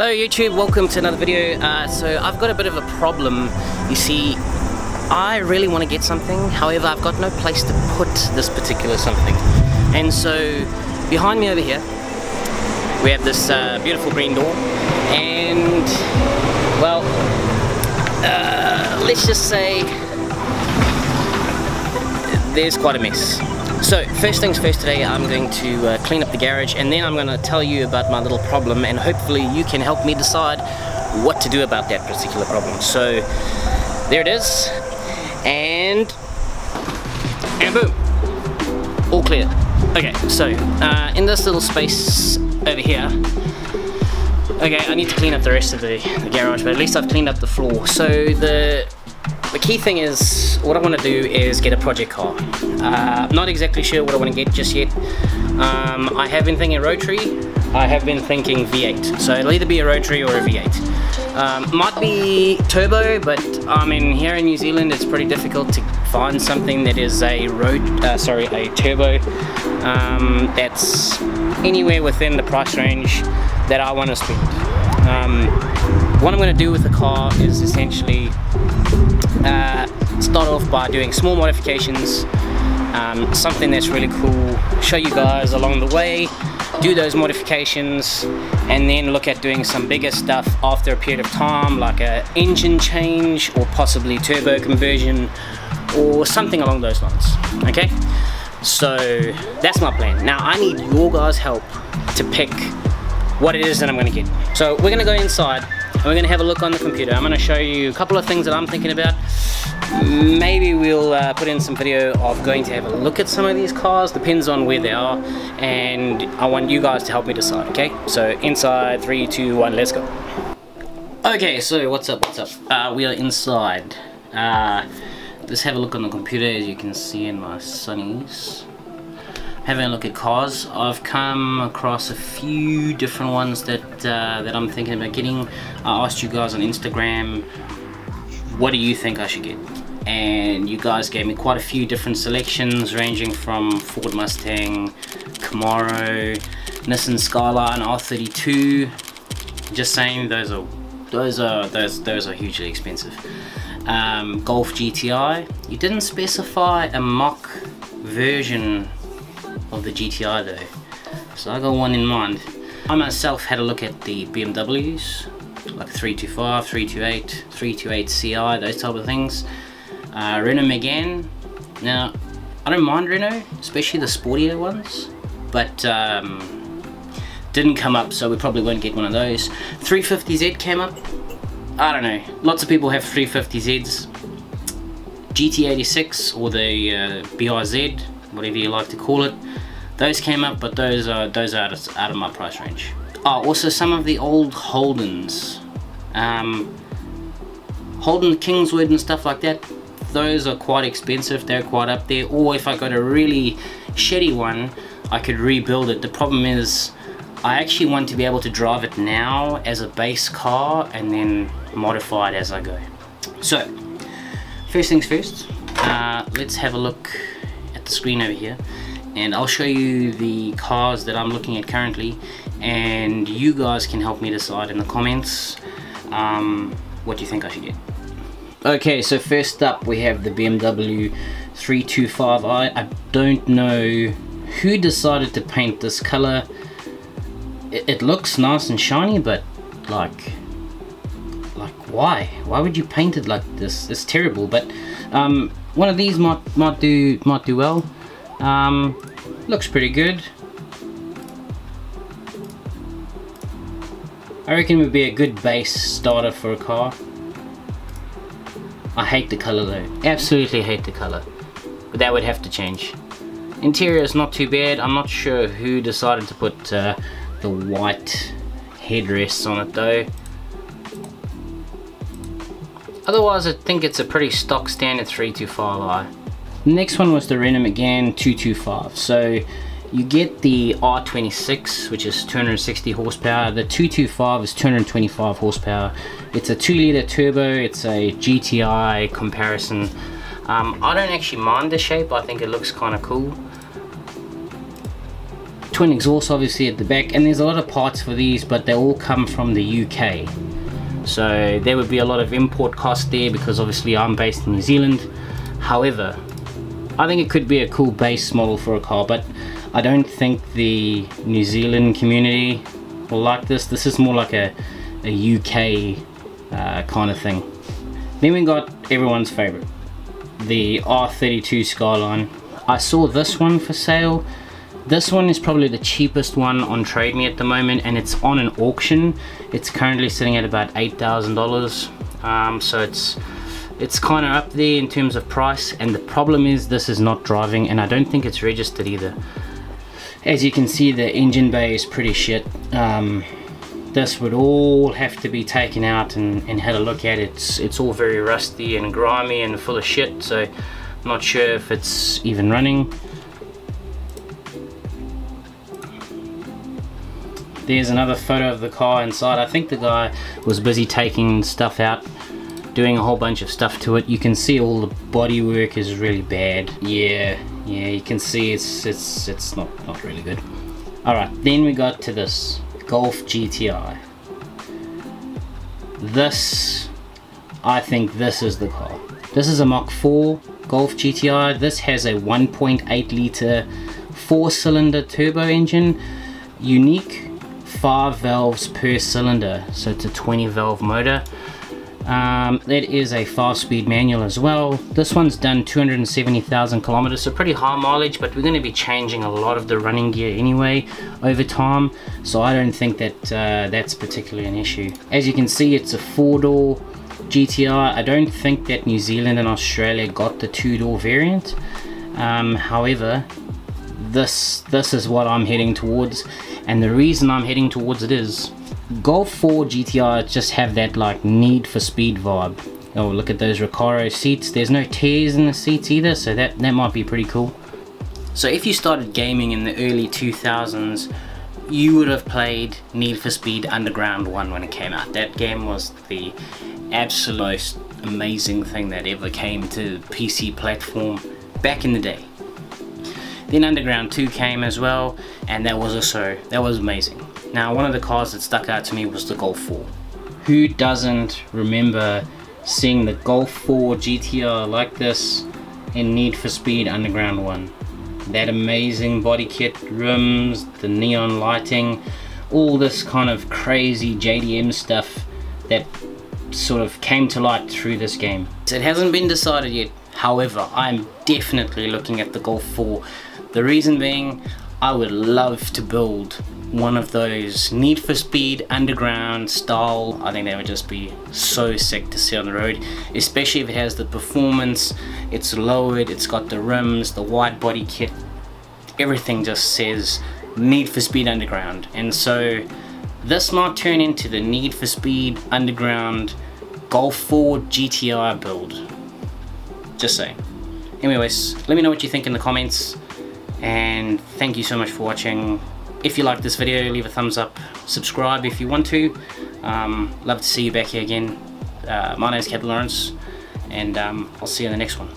Hello YouTube, welcome to another video. Uh, so I've got a bit of a problem. You see, I really want to get something, however I've got no place to put this particular something. And so behind me over here, we have this uh, beautiful green door and well, uh, let's just say there's quite a mess. So first things first today I'm going to uh, clean up the garage and then I'm going to tell you about my little problem and hopefully you can help me decide what to do about that particular problem. So there it is and and boom all clear. Okay so uh, in this little space over here okay I need to clean up the rest of the, the garage but at least I've cleaned up the floor. So the the key thing is, what I want to do is get a project car. Uh, not exactly sure what I want to get just yet. Um, I have been thinking rotary, I have been thinking V8. So it'll either be a rotary or a V8. Um, might be turbo, but I mean here in New Zealand it's pretty difficult to find something that is a road, uh, sorry, a turbo um, that's anywhere within the price range that I want to spend. Um, what I'm going to do with the car is essentially uh, start off by doing small modifications um, something that's really cool. Show you guys along the way do those modifications and then look at doing some bigger stuff after a period of time like a engine change or possibly turbo conversion or something along those lines okay? So that's my plan. Now I need your guys help to pick what it is that I'm gonna get. So we're gonna go inside and we're gonna have a look on the computer. I'm gonna show you a couple of things that I'm thinking about. Maybe we'll uh, put in some video of going to have a look at some of these cars, depends on where they are, and I want you guys to help me decide, okay? So inside, three, two, one, let's go. Okay, so what's up, what's up? Uh, we are inside. Uh, let's have a look on the computer as you can see in my sunnies having a look at cars. I've come across a few different ones that uh, that I'm thinking about getting. I asked you guys on Instagram, what do you think I should get? And you guys gave me quite a few different selections ranging from Ford Mustang, Camaro, Nissan Skyline R32. Just saying those are those are those those are hugely expensive. Um, Golf GTI. You didn't specify a mark version of the GTI though. So I got one in mind. I myself had a look at the BMWs, like 325, 328, 328 CI, those type of things. Uh, Renault Megane. Now, I don't mind Renault, especially the sportier ones, but um, didn't come up, so we probably won't get one of those. 350Z came up. I don't know. Lots of people have 350Zs. GT86 or the uh, BRZ, whatever you like to call it. Those came up, but those are those are out of, out of my price range. Oh, also some of the old Holdens, um, Holden Kingswood and stuff like that. Those are quite expensive. They're quite up there. Or if I got a really shitty one, I could rebuild it. The problem is, I actually want to be able to drive it now as a base car and then modify it as I go. So, first things first, uh, let's have a look at the screen over here and I'll show you the cars that I'm looking at currently and you guys can help me decide in the comments um, what you think I should get. Okay, so first up we have the BMW 325i. I don't know who decided to paint this color. It, it looks nice and shiny, but like, like why? Why would you paint it like this? It's terrible, but um, one of these might might do might do well. Um, looks pretty good. I reckon it would be a good base starter for a car. I hate the color though. Absolutely hate the color. But that would have to change. Interior is not too bad. I'm not sure who decided to put uh, the white headrests on it though. Otherwise I think it's a pretty stock standard 325i. Next one was the Renault Megane 225. So you get the R26 which is 260 horsepower. The 225 is 225 horsepower. It's a 2 litre turbo, it's a GTI comparison. Um, I don't actually mind the shape, I think it looks kind of cool. twin exhaust obviously at the back and there's a lot of parts for these but they all come from the UK so there would be a lot of import cost there because obviously I'm based in New Zealand however I think it could be a cool base model for a car but I don't think the New Zealand community will like this this is more like a, a UK uh, kind of thing then we got everyone's favorite the R32 Skyline I saw this one for sale this one is probably the cheapest one on Trade Me at the moment and it's on an auction. It's currently sitting at about $8,000. Um, so it's it's kind of up there in terms of price and the problem is this is not driving and I don't think it's registered either. As you can see the engine bay is pretty shit. Um, this would all have to be taken out and, and had a look at. It's, it's all very rusty and grimy and full of shit so I'm not sure if it's even running. there's another photo of the car inside. I think the guy was busy taking stuff out, doing a whole bunch of stuff to it. You can see all the bodywork is really bad. Yeah, yeah, you can see it's it's it's not not really good. All right, then we got to this Golf GTI. This, I think this is the car. This is a Mark 4 Golf GTI. This has a 1.8 liter four cylinder turbo engine unique five valves per cylinder so it's a 20 valve motor um, that is a fast speed manual as well. This one's done 270,000 kilometers so pretty high mileage but we're going to be changing a lot of the running gear anyway over time. So I don't think that uh, that's particularly an issue. As you can see it's a four-door GTI I don't think that New Zealand and Australia got the two-door variant. Um, however this this is what I'm heading towards and the reason I'm heading towards it is Golf 4 GTI just have that like need for speed vibe. Oh look at those Recaro seats. There's no tears in the seats either so that that might be pretty cool. So if you started gaming in the early 2000s you would have played Need for Speed Underground 1 when it came out. That game was the absolute amazing thing that ever came to PC platform back in the day then Underground 2 came as well, and that was also, that was amazing. Now, one of the cars that stuck out to me was the Golf 4. Who doesn't remember seeing the Golf 4 GTR like this in Need for Speed Underground 1? That amazing body kit, rims, the neon lighting, all this kind of crazy JDM stuff that sort of came to light through this game. It hasn't been decided yet, however, I'm definitely looking at the Golf 4 the reason being, I would love to build one of those Need for Speed underground style. I think that would just be so sick to see on the road, especially if it has the performance, it's lowered, it's got the rims, the wide body kit, everything just says Need for Speed Underground. And so this might turn into the Need for Speed Underground Golf 4 GTI build. Just saying. Anyways, let me know what you think in the comments and thank you so much for watching. If you like this video leave a thumbs up. Subscribe if you want to. Um, love to see you back here again. Uh, my name is Captain Lawrence and um, I'll see you in the next one